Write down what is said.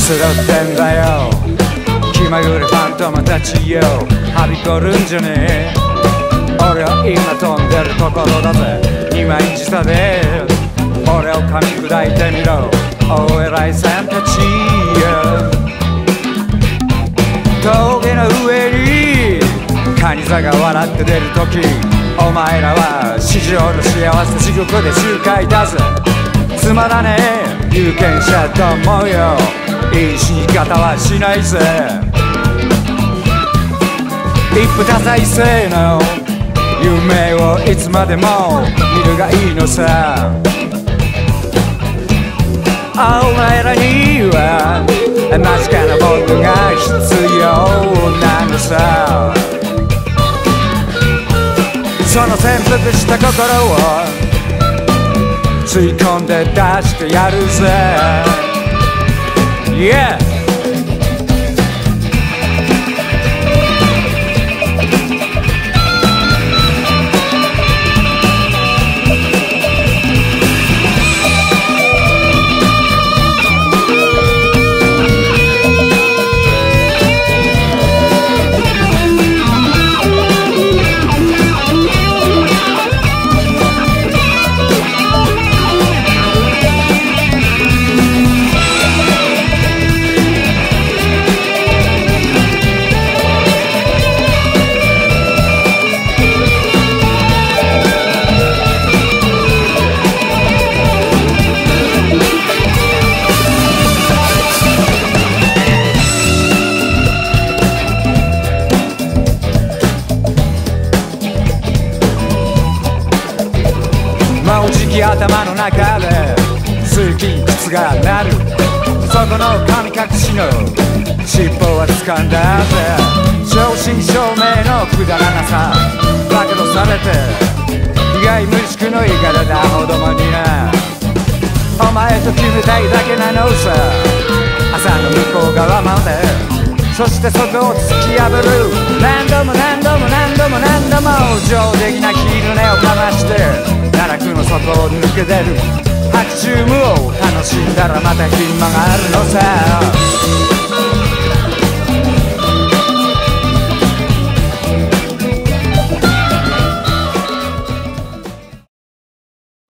集ってんだよ。気まぐれファントムたちよ。はびこるんじゃねえ。俺は今飛んでるところだぜ。今インスで。俺を噛み砕いてみろ。お偉いさんたちよ。峠の上にカニ座が笑って出る時。お前らは市場の幸せ地獄で集会だぜ。つまらねえ。有権者と思うよ。いい死に方はしないぜ。一夫多妻制の夢をいつまでも見るがいいのさ。お前らには確かな僕が必要なのさ。その潜伏した心を吸い込んで出してやるぜ。Yeah! き頭の中で通勤靴が鳴る。そこの神隠しの尻尾は掴んだぜ。正真正銘のくだらなさ。暴露されて意外無宿の言い方だほどもにな。お前と決めたいだけなのさ。朝の向こう側まで。そしてそこを突き破る。何度も何度も何度も度も何度も上出来な昼寝をかまして奈落の底を抜け出る白昼夢を楽しんだらまた暇があるのさ。